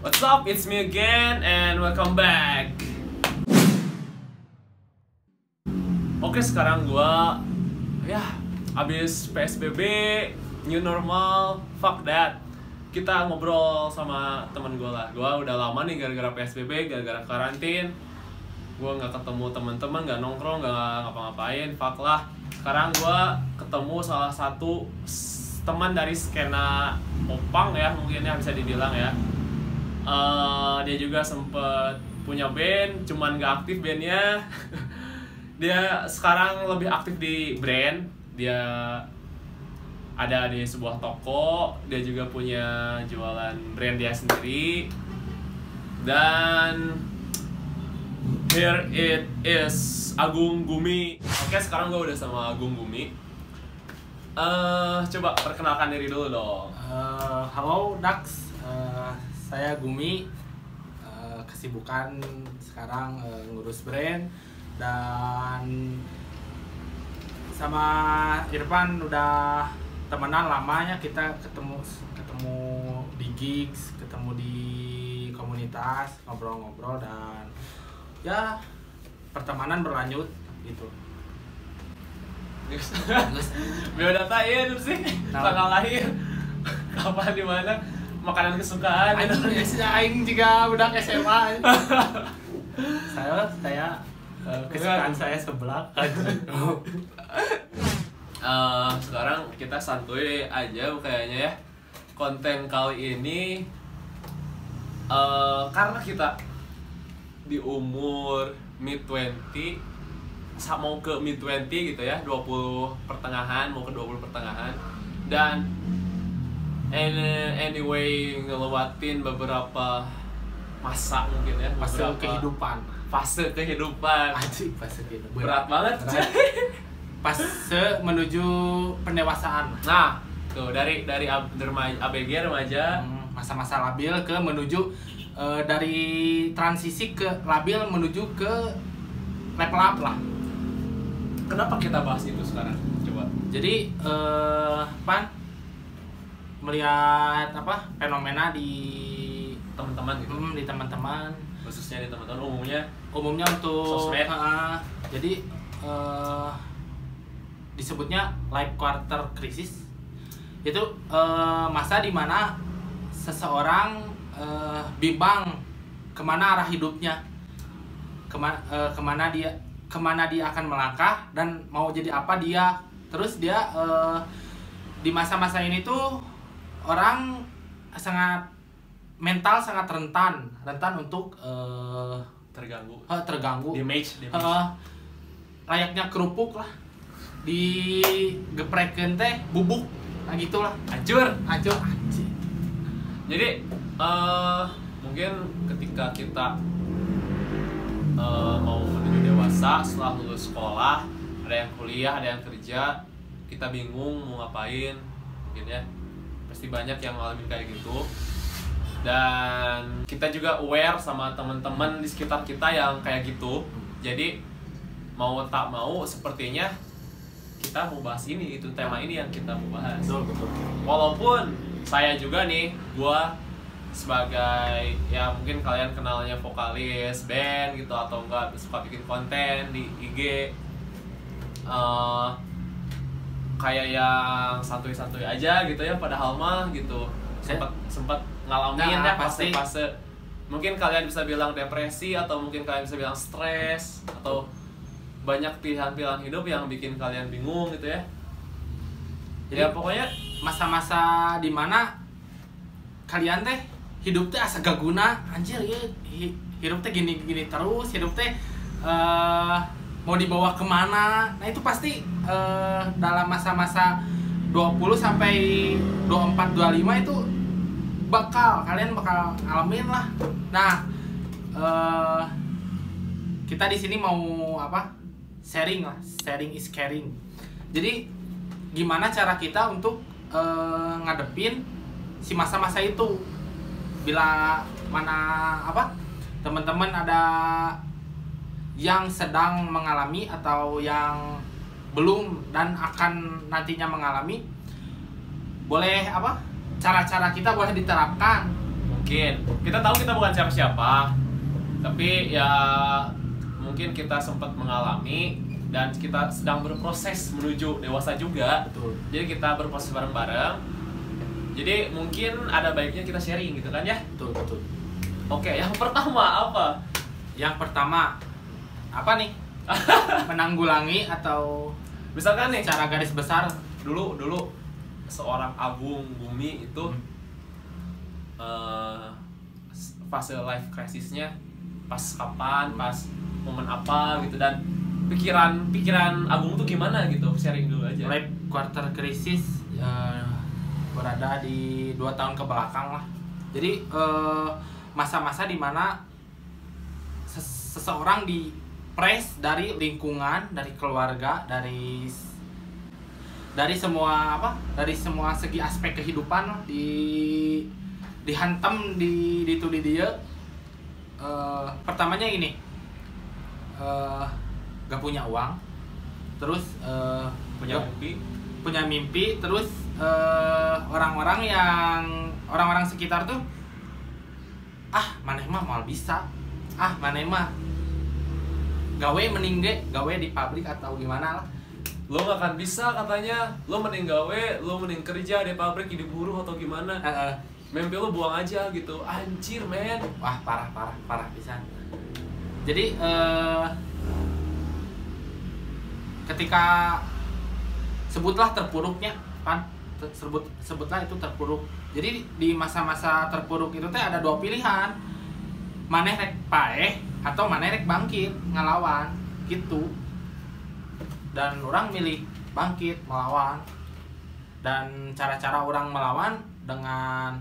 What's up? It's me again and welcome back. Oke, sekarang gua ya abis PSBB, new normal, fuck that. Kita ngobrol sama temen gue lah. Gua udah lama nih gara-gara PSBB, gara-gara karantin. Gua nggak ketemu teman-teman, nggak nongkrong, nggak ngapa-ngapain, fuck lah. Sekarang gua ketemu salah satu teman dari skena popang ya, mungkin ya bisa dibilang ya. Eh, dia juga sempet punya band, cuman nggak aktif bandnya. dia sekarang lebih aktif di brand. Dia ada di sebuah toko, dia juga punya jualan brand dia sendiri. Dan here it is Agung Gumi. Oke, sekarang gue udah sama Agung Gumi. eh coba perkenalkan diri dulu dong. Eh, halo Dax, Eh, saya Gumi. Eh, kesibukan sekarang eh, ngurus brand dan sama Irfan udah temenan lamanya kita ketemu ketemu di gigs, ketemu di komunitas, ngobrol-ngobrol dan ya pertemanan berlanjut gitu. Biodata iya sih, Nah. tanggal lahir, kapan di mana, makanan kesukaan. Anjing ya sih aing juga udah SMA. saya saya eh, kesukaan saya sebelah Eh, sekarang kita santuy aja kayaknya ya. Konten kali ini eh karena kita di umur mid 20 sa- mau ke mid 20 gitu ya, 20 pertengahan mau ke 20 pertengahan dan any- anyway ngelewatin beberapa masa mungkin ya, fase beberapa kehidupan. fase kehidupan. Anjing fase kehidupan. Berat banget. Berat. Fase menuju pendewasaan. Nah, tuh dari dari ab- ABG remaja Hmm, Masa-masa labil ke menuju eh, dari transisi ke labil menuju ke level up lah. Kenapa kita bahas itu sekarang? Coba. Jadi eh pan melihat apa fenomena di Teman-teman gitu. hmm, di teman-teman Khususnya di teman-teman umumnya. umumnya untuk Sosmed. Ah, jadi eh, disebutnya life quarter crisis itu eh, masa di mana seseorang eh, bimbang ke mana arah hidupnya ke mana ke mana dia ke mana dia akan melangkah dan mau jadi apa dia terus dia eh, di masa-masa ini tuh orang sangat mental sangat rentan rentan untuk eh, Terganggu. eh, terganggu Damage, damage. Heeh. layaknya kerupuk lah digeprekeun teh bubuk nah gitulah Hancur. hancur Jadi eh mungkin ketika kita eh, mau menuju dewasa setelah lulus sekolah, ada yang kuliah, ada yang kerja, kita bingung mau ngapain, mungkin ya. Pasti banyak yang ngalamin kayak gitu. Dan kita juga aware sama teman-teman di sekitar kita yang kayak gitu. Jadi mau tak mau sepertinya kita mau bahas ini itu tema ini yang kita mau bahas betul betul walaupun saya juga nih gua sebagai ya mungkin kalian kenalnya vokalis band gitu atau enggak suka bikin konten di IG eh kayak yang santuy-santuy aja gitu ya padahal mah gitu. Sempat sempat ngalamin Nah, ya pasti. fase-fase mungkin kalian bisa bilang depresi atau mungkin kalian bisa bilang stres atau banyak pilihan-pilihan hidup yang bikin kalian bingung gitu ya. Jadi- ya pokoknya masa-masa di mana kalian teh hidup teh asa gak guna. Anjir ya hi- hidup teh gini gini terus hidup teh eh, mau dibawa ke mana. Nah itu pasti eh, dalam masa-masa 20 sampai 24 25 itu bakal kalian bakal ngalamin lah. Nah eh, kita di sini mau apa? Sharing lah. Sharing is caring. Jadi gimana cara kita untuk eh, ngadepin si masa-masa itu? Bila mana apa teman-teman ada yang sedang mengalami atau yang belum dan akan nantinya mengalami boleh apa? Cara-cara kita boleh diterapkan. Mungkin. Kita tahu kita bukan siapa-siapa tapi ya mungkin kita sempat mengalami dan kita sedang berproses menuju dewasa juga. Betul. Jadi kita berproses bareng-bareng. Jadi mungkin ada baiknya kita sharing gitu kan ya? Betul betul. Oke yang pertama apa? Yang pertama apa nih? Menanggulangi atau misalkan nih secara garis besar? dulu dulu seorang Agung Bumi itu Hmm. eh, fase life crisisnya pas kapan pas momen apa gitu dan pikiran pikiran Agung tuh gimana gitu sharing dulu aja. Mulai quarter krisis eh, berada di dua tahun ke belakang lah. Jadi eh, masa-masa di mana ses- seseorang di press dari lingkungan dari keluarga dari dari semua apa dari semua segi aspek kehidupan di dihantam di di di dia. Eh, pertamanya ini eh gak punya uang terus eh, punya gak- mimpi. punya mimpi terus orang-orang yang orang-orang sekitar tuh ah maneh mah mal bisa. Ah maneh mah gawe mending ge gawe di pabrik atau gimana lah. Lo gak akan bisa katanya. Lo mending gawe lo mending kerja di pabrik jadi buruh atau gimana. Eh, eh, mimpi lo buang aja gitu. Anjir men. Wah parah parah parah bisa. Jadi eh, ketika sebutlah terpuruknya pan. Sebut sebutlah itu terpuruk. Jadi di masa-masa terpuruk itu teh ada dua pilihan. Maneh rek paeh atau maneh rek bangkit ngelawan gitu. Dan orang milih bangkit melawan. Dan cara-cara orang melawan dengan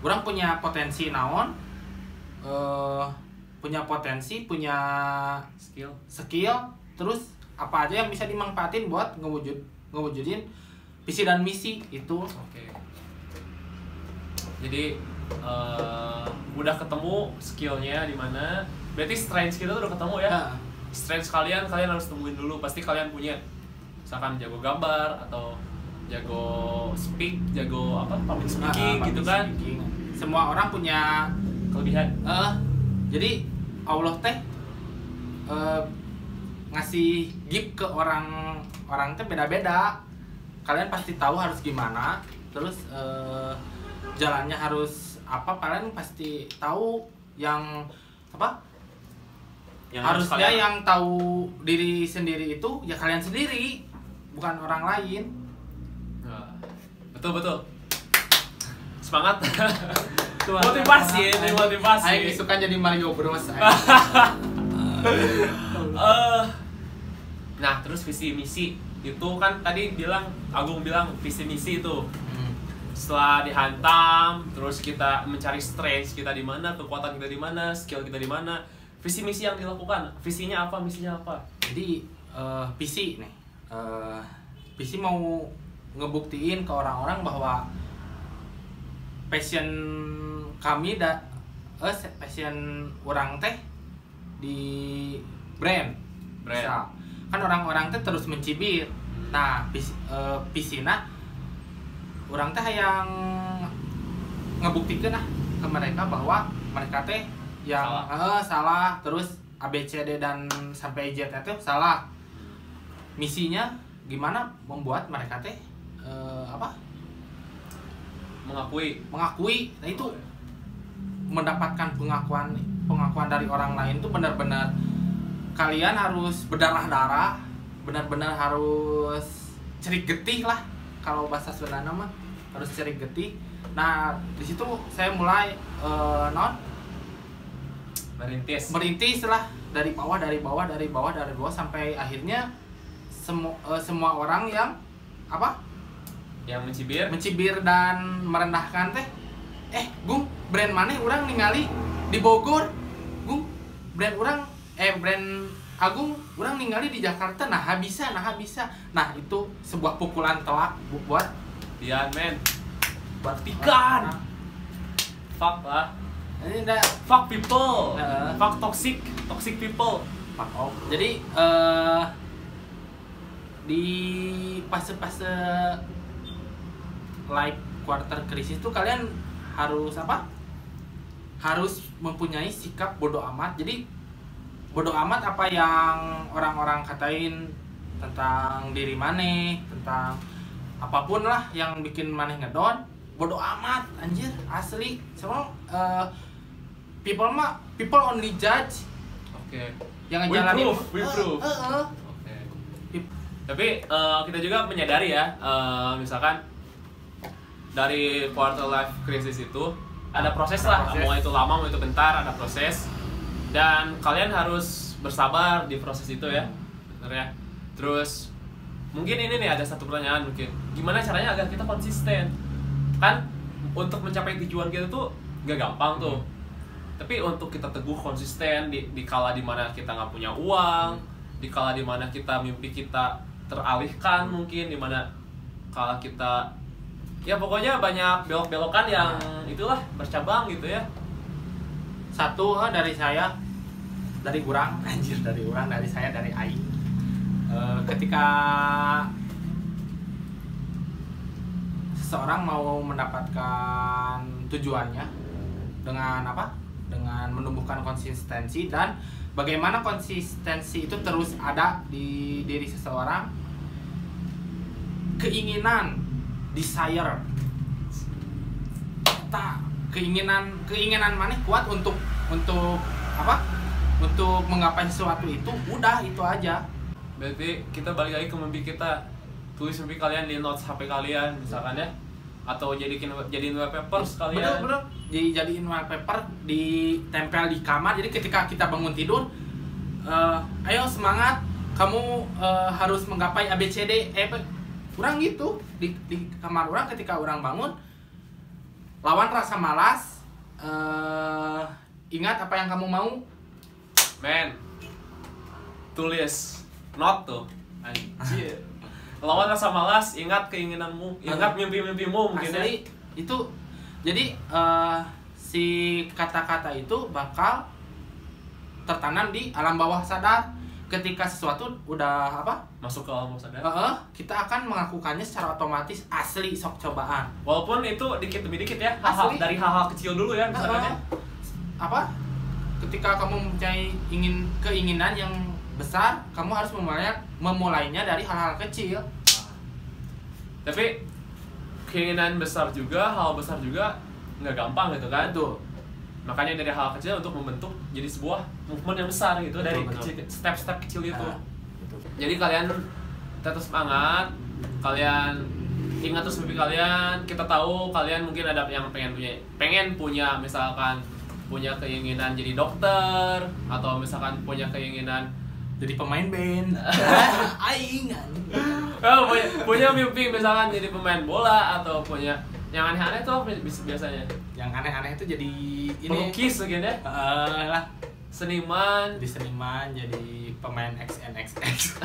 orang punya potensi naon eh punya potensi punya skill. skill terus apa aja yang bisa dimanfaatin buat ngewujud ngewujudin visi dan misi itu. Oke. Jadi eh, udah ketemu skillnya di mana. Berarti strength kita tuh udah ketemu ya? Nah, strength kalian kalian harus temuin dulu. Pasti kalian punya. Misalkan jago gambar atau jago speak jago apa public speaking nah, gitu public kan. speaking. semua orang punya kelebihan. Eh jadi Allah teh eh, ngasih gift ke orang orang teh beda-beda. Kalian pasti tahu harus gimana. Terus eh, jalannya harus apa kalian pasti tahu yang apa? Yang harus harusnya kalian- yang tahu diri sendiri itu ya kalian sendiri bukan orang lain. Nah, betul betul. Semangat. Motivasi ini motivasi. Ayo suka jadi Mario Bros Eh, nah terus visi misi. Itu kan tadi bilang Agung bilang visi misi itu. Setelah dihantam terus kita mencari strength kita di mana kekuatan kita di mana skill kita di mana visi misi yang dilakukan. Visinya apa misinya apa? Jadi eh, PC nih eh, PC mau ngebuktiin ke orang-orang bahwa passion kami da eh se- passion orang teh di brand. Brand. Misal, kan orang-orang teh terus mencibir. Nah PC, eh, PC nah orang teh yang ngebuktikan lah ke mereka bahwa mereka teh yang Salah. eh, salah. Terus ABCD dan sampai Z itu salah. Misinya gimana? Membuat mereka teh eh, apa? Mengakui. Mengakui. Nah itu mendapatkan pengakuan pengakuan dari orang lain tuh benar-benar kalian harus berdarah-darah benar-benar harus cerik getih lah kalau bahasa Sunda mah harus cerik getih nah di situ saya mulai eh, non merintis. Merintis lah dari bawah dari bawah dari bawah dari bawah sampai akhirnya semua semua orang yang apa? Yang mencibir. Mencibir dan merendahkan teh eh gung brand mana orang ningali di Bogor? Gung brand orang eh brand Agung orang ningali di Jakarta nah bisa nah bisa nah itu sebuah pukulan telak bu- buat Dian men. Buat. Nah, fuck lah. Ini udah. Fuck people. Heeh. fuck toxic toxic people. Fuck off. jadi eh di fase-fase life quarter krisis tuh kalian harus apa? Harus mempunyai sikap bodoh amat. Jadi bodoh amat apa yang orang-orang katain tentang diri maneh tentang apa pun lah yang bikin maneh ngedon bodoh amat anjir asli semua eh, people mah people only judge oke yang We ngejalanin prove, we prove. eh, eh. Oke. Tapi eh, kita juga menyadari ya, eh, misalkan dari quarter life crisis itu ada proses Ada lah, proses. mau itu lama mau itu bentar ada proses dan kalian harus bersabar di proses itu ya, sebenarnya. Terus mungkin ini nih ada satu pertanyaan mungkin, gimana caranya agar kita konsisten? Kan untuk mencapai tujuan kita tuh gak gampang tuh. Tapi untuk kita teguh konsisten di, di kala di mana kita nggak punya uang, di kala di mana kita mimpi kita teralihkan mungkin di mana kala kita ya pokoknya banyak belok-belokan yang itulah bercabang gitu ya satu dari saya dari kurang anjir dari orang dari saya dari aing. Eh, ketika seseorang mau mendapatkan tujuannya dengan apa? Dengan menumbuhkan konsistensi dan bagaimana konsistensi itu terus ada di diri seseorang keinginan desire. Tak keinginan keinginan mana kuat untuk untuk apa untuk menggapai sesuatu itu udah itu aja. Berarti kita balik lagi ke mimpi kita. Tulis mimpi kalian di notes HP kalian misalkan ya. Atau jadiin jadiin wallpaper sekalian. Bener bener. Dijadiin wallpaper ditempel di kamar. Jadi ketika kita bangun tidur eh, ayo semangat. Kamu eh, harus menggapai ABCD eh kurang gitu. Di, di kamar orang ketika orang bangun lawan rasa malas eh, ingat apa yang kamu mau men tulis. Not tuh. Anjir. Lawan rasa malas ingat keinginanmu. Ingat mimpi-mimpimu mungkin ya. Asli itu jadi eh, si kata-kata itu bakal tertanam di alam bawah sadar. Ketika sesuatu udah apa? Masuk ke alam bawah sadar. Eh, eh, kita akan melakukannya secara otomatis asli sok cobaan. Walaupun itu dikit demi dikit ya. Asli. dari hal-hal kecil dulu ya misalkan ya. Eh, apa ketika kamu mempunyai ingin keinginan yang besar kamu harus memulainya memulainya dari hal-hal kecil tapi keinginan besar juga hal besar juga nggak gampang gitu kan tuh makanya dari hal kecil untuk membentuk jadi sebuah movement yang besar gitu dari betul. kecil step-step kecil itu betul. jadi kalian tetap semangat kalian ingat terus mimpi kalian kita tahu kalian mungkin ada yang pengen punya pengen punya misalkan punya keinginan jadi dokter atau misalkan punya keinginan jadi pemain band. Aing oh, punya, punya mimpi misalkan jadi pemain bola atau punya yang aneh-aneh tuh apa biasanya? Yang aneh-aneh itu jadi ini. Pelukis mungkin ya? Eh, lah. Seniman. Jadi seniman jadi pemain XNXX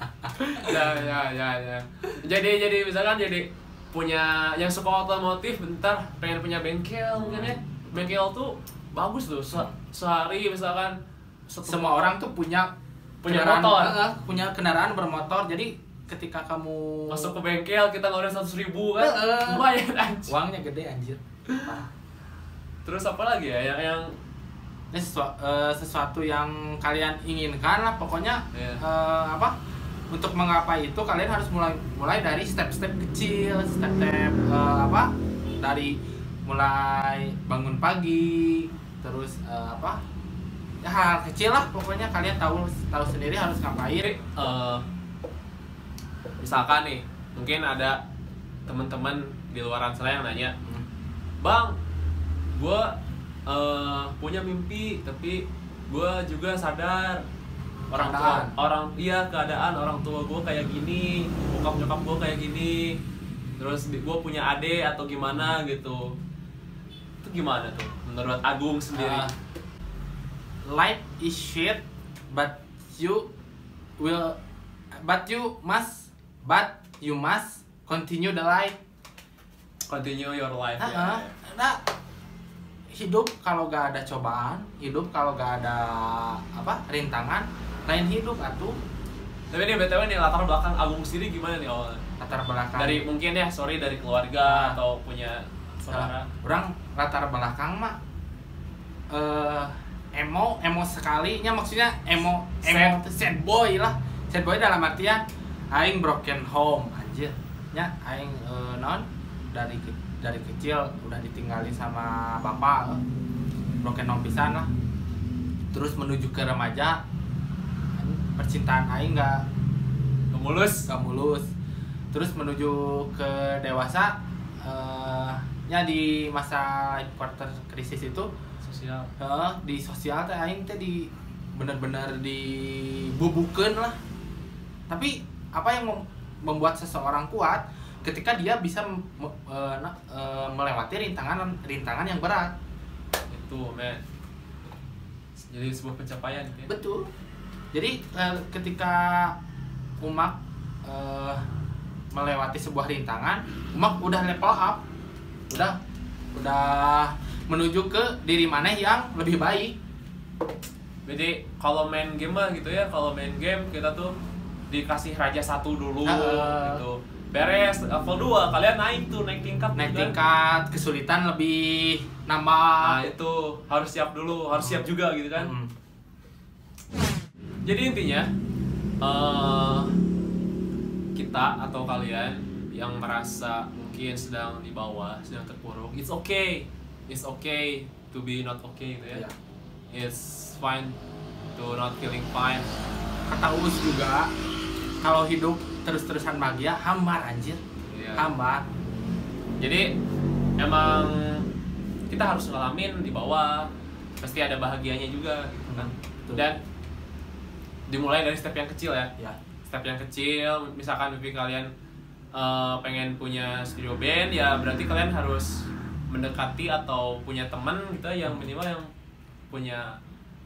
ya ya ya ya. Jadi jadi misalkan jadi punya yang suka otomotif bentar pengen punya bengkel mungkin ya bengkel tuh bagus tuh Se- sehari misalkan semua orang tuh punya Punya kendaraan- motor. Eh, punya kendaraan bermotor jadi ketika kamu masuk ke bengkel kita ngeluarin seratus ribu kan eh. lumayan anjir uangnya gede anjir Parah. terus apa lagi ya yang yang ini sesuatu, sesuatu yang kalian inginkan lah pokoknya Iya. eh, apa untuk menggapai itu kalian harus mulai mulai dari step-step kecil step-step eh, apa dari mulai bangun pagi terus eh, apa ya hal kecil lah pokoknya kalian tahu tahu sendiri harus ngapain. Eh, misalkan nih mungkin ada teman-teman di luaran sana yang nanya bang gue punya mimpi tapi gue juga sadar orang tua Keadaan. orang iya keadaan orang tua gue kayak gini bokap nyokap gue kayak gini terus gue punya ade atau gimana gitu. itu gimana tuh menurut Agung sendiri? Uh, life is shit but you will but you must but you must continue the life continue your life Nah, ya. uh, nah, hidup kalau gak ada cobaan hidup kalau gak ada apa rintangan lain hidup atuh. Tapi ini btw nih latar belakang Agung sendiri gimana nih awalnya latar belakang. Dari mungkin ya sorry dari keluarga atau punya saudara. Orang latar belakang mah eh emo emo sekali nya maksudnya emo Sad. emo teh sad boy lah sad boy dalam artian aing broken home anjir nya aing eh, non dari ke- dari kecil udah ditinggalin sama bapak eh. broken home pisan lah terus menuju ke remaja percintaan aing nggak Mulus. nggak mulus terus menuju ke dewasa eh nya di masa quarter krisis itu Sosial. eh, di sosial teh aing teh di bener-bener dibubukeun lah tapi apa yang mem- membuat seseorang kuat ketika dia bisa me- na- eh, melewati rintangan rintangan yang berat Itu, men. Jadi sebuah pencapaian ya. betul jadi eh, ketika umak melewati sebuah rintangan umak udah level up udah udah menuju ke diri mana yang lebih baik Jadi kalau main game mah gitu ya, kalau main game kita tuh dikasih raja satu dulu Ah. gitu. Beres level 2, kalian naik tuh, naik tingkat naik kan. tingkat kesulitan lebih Nah, nambah itu harus siap dulu, harus siap juga gitu kan. Hmm. Jadi intinya eh kita atau kalian yang merasa mungkin sedang di bawah, sedang terpuruk, it's okay. It's okay to be not okay gitu ya. Iya. It's fine to not feeling fine. kata Uus juga kalau hidup terus-terusan bahagia hambar anjir Iya. hambar Jadi emang kita harus ngalamin di bawah, pasti ada bahagianya juga gitu kan. Betul. Dan dimulai dari step yang kecil ya. ya step yang kecil misalkan mimpi kalian eh, pengen punya studio band ya berarti kalian harus mendekati atau punya teman gitu ya, yang minimal yang punya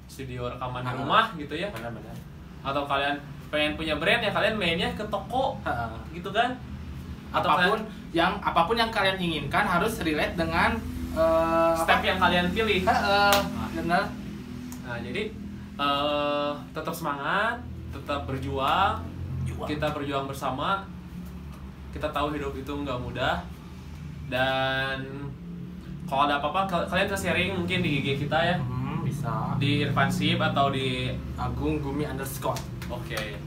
studio rekaman di Ah. rumah gitu ya. Benar-benar atau kalian pengen punya brand ya kalian mainnya ke toko gitu kan? Atau apa pun kalian- yang apa pun yang kalian inginkan harus relate dengan eh, step apa? yang kalian pilih. Heeh, benar. Nah jadi eh, tetap semangat tetap berjuang kita berjuang bersama kita tahu hidup itu nggak mudah. Dan kalau ada apa-apa kal- kalian bisa sharing mungkin di IG kita ya. Hmm, bisa. Di Irfansip atau di Agung Gumi underscore. Oke.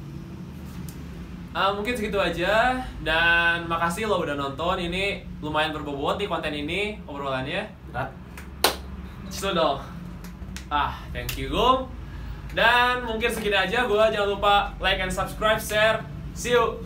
Ah, mungkin segitu aja. Dan makasih lo udah nonton. Ini lumayan berbobot di konten ini obrolannya. Berat. Itu dong. Ah thank you Gung dan mungkin segini aja. Gue jangan lupa like and subscribe share. See you